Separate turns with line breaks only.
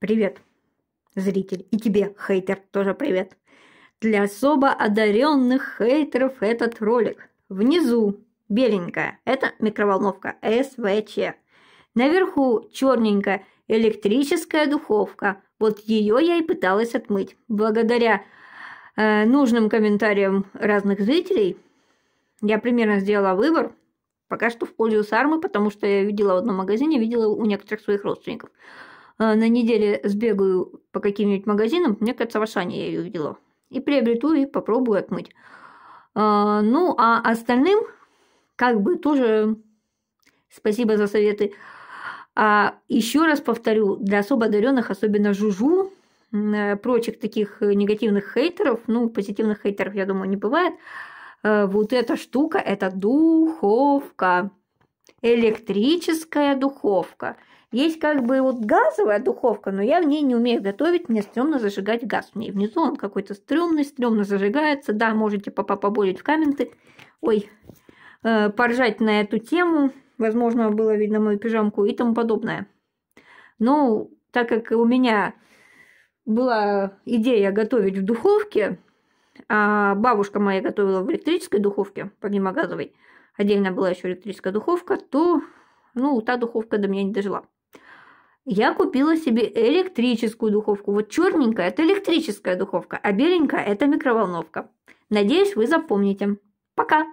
Привет, зритель. И тебе, хейтер, тоже привет. Для особо одаренных хейтеров этот ролик. Внизу беленькая – это микроволновка СВЧ. Наверху черненькая – электрическая духовка. Вот ее я и пыталась отмыть. Благодаря э, нужным комментариям разных зрителей я примерно сделала выбор. Пока что в пользу сармы, потому что я видела в одном магазине, видела у некоторых своих родственников. А, на неделе сбегаю по каким-нибудь магазинам, мне кажется, в Ашане я ее видела. И приобрету, и попробую отмыть. А, ну, а остальным, как бы тоже спасибо за советы. А еще раз повторю, для особо одаренных, особенно жужу, э, прочих таких негативных хейтеров, ну, позитивных хейтеров, я думаю, не бывает, э, вот эта штука – это духовка, электрическая духовка – есть как бы вот газовая духовка, но я в ней не умею готовить, мне стрёмно зажигать газ в ней. Внизу он какой-то стрёмный, стрёмно зажигается. Да, можете поболеть в комменты. Ой, э, поржать на эту тему. Возможно, было видно мою пижамку и тому подобное. Но так как у меня была идея готовить в духовке, а бабушка моя готовила в электрической духовке, помимо газовой, отдельно была еще электрическая духовка, то ну, та духовка до меня не дожила я купила себе электрическую духовку. Вот черненькая – это электрическая духовка, а беленькая – это микроволновка. Надеюсь, вы запомните. Пока!